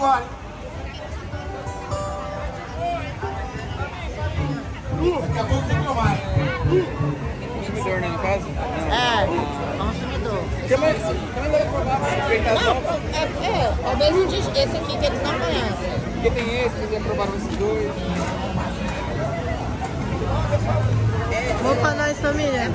Agora, hein? Daqui a pouco tem que tomar. Consumidor, né, no caso? É, consumidor. Também, também deve provar Não, alimentação. é, é, talvez um dis- esse aqui que eles não conhecem. Porque tem esse, eles aprovaram esses dois. Vou pra nós, família.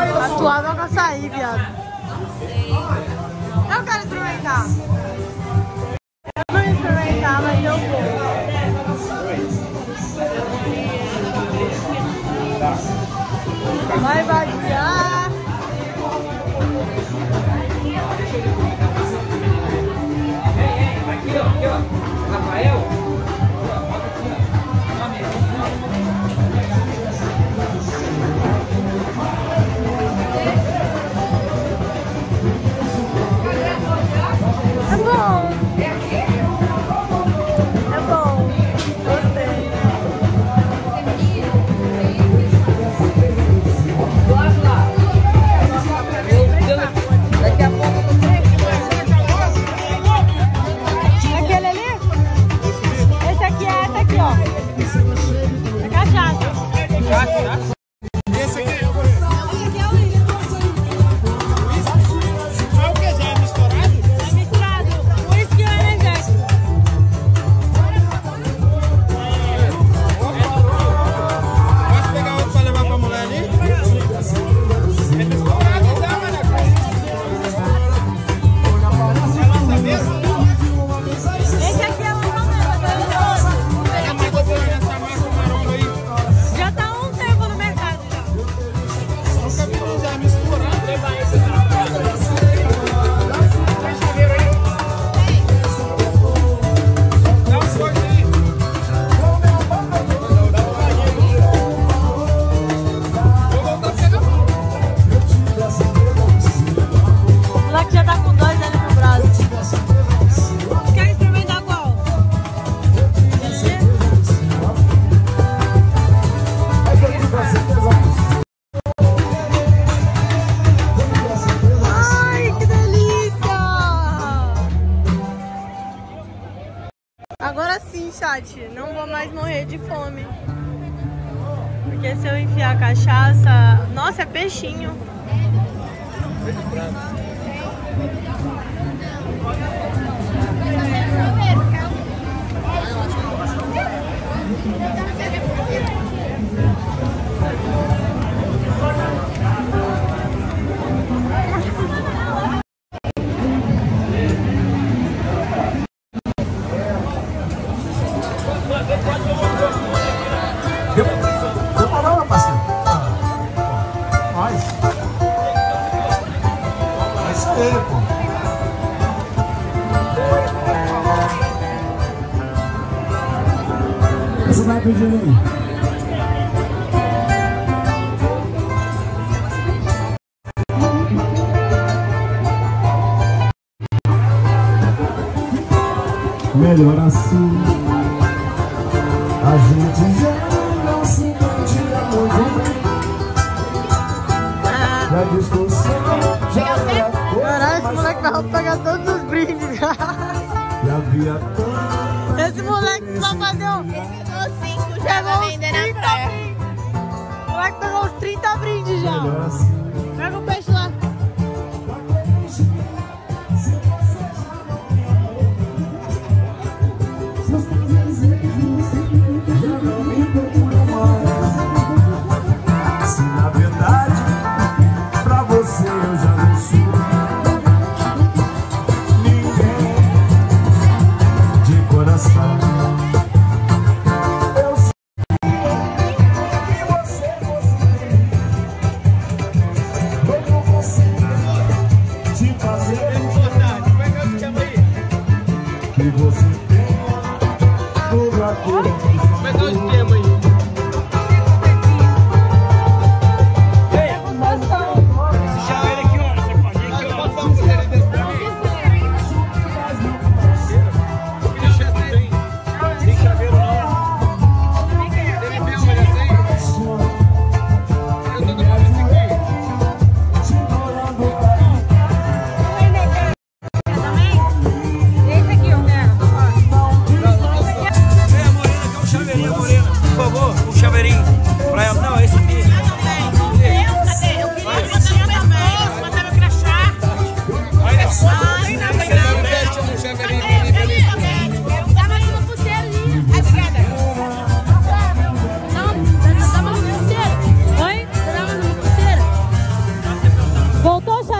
Atuada vai sair, viado. Eu quero experimentar. Eu não experimentar, mas eu vou. Vai vadear. Agora sim, chat, não vou mais morrer de fome. Porque se eu enfiar cachaça... Nossa, é peixinho. Peixe 無事に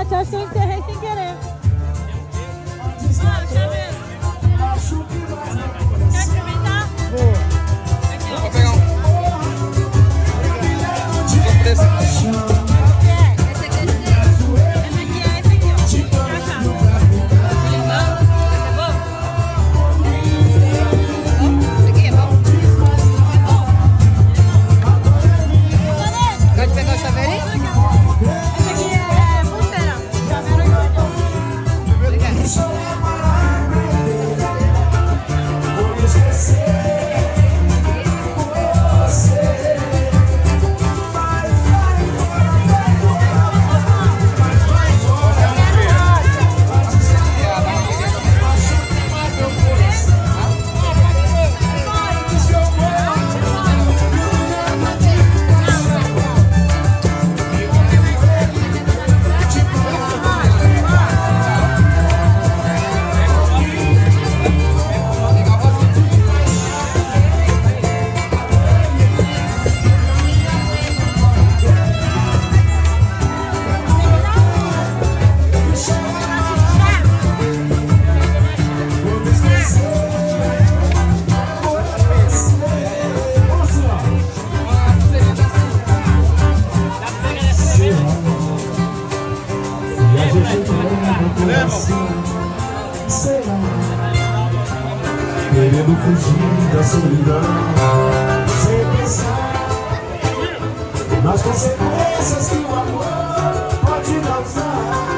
Tchau, tchau, sem ser De um assim Será Querendo fugir da solidão Sem pensar Nas consequências que o amor pode causar.